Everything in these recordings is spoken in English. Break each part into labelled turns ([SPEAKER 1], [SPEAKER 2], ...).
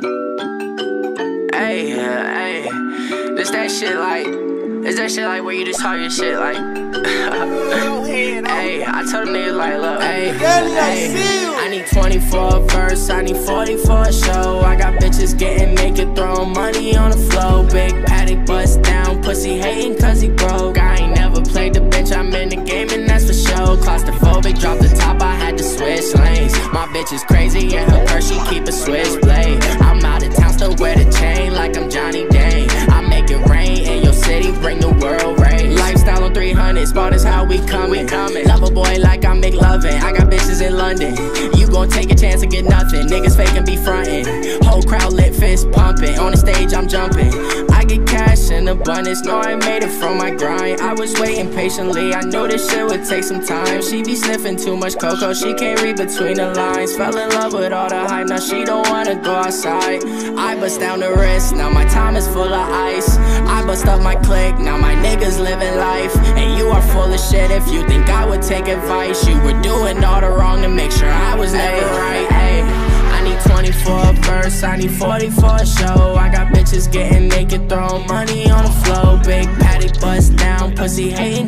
[SPEAKER 1] Hey, hey, this that shit like, is that shit like where you just talk your shit like? hey, I told them niggas like, look, hey, hey, I need 20 for verse, I need 40 for a show. I got bitches getting naked, throwing money on the floor. Big Patek bust down, pussy hating cause he broke. I ain't never played the bitch, I'm in the game and that's for show. Claustrophobic, drop the top, I had to switch lanes. My bitch is crazy and her coming. Love a boy like I'm McLovin. I got bitches in London. You gon' take a chance and get nothing. Niggas fake and be frontin'. Whole crowd lit, fist pumping. On the stage, I'm jumping. I get cash in abundance, know I made it from my grind. I was waiting patiently, I knew this shit would take some time. She be sniffing too much cocoa, she can't read between the lines. Fell in love with all the hype, now she don't wanna go outside. I bust down the wrist, now my time is full of ice. Bust up my click, now my niggas living life. And you are full of shit if you think I would take advice. You were doing all the wrong to make sure I was never right. Ay, I need 20 for a verse, I need 40 for a show. I got bitches getting naked, throwing money on the floor. Big Patek bust down, pussy hating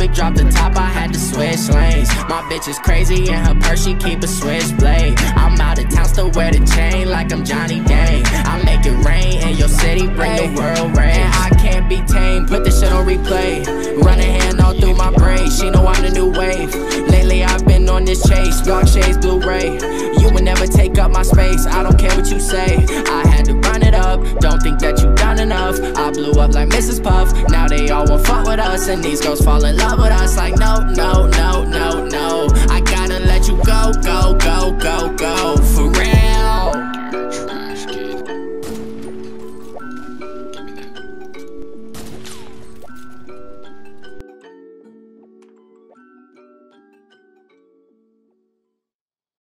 [SPEAKER 1] Claustrophobic, drop the top, I had to switch lanes. My bitch is crazy and her purse, she keep a switchblade. I'm out of town, still wear the chain like I'm Johnny Dang. I make it rain in your city, bring the world rain. And I can't be tamed, put this shit on replay. Run a hand all through my brain, she know I'm the new wave. Lately I've been on this chase, dark shades, Blu-ray. You would never take up my space, I don't care what you say. Blew up like Mrs. Puff, now they all want fuck with us. And these girls fall in love with us like no, no, no, no, no.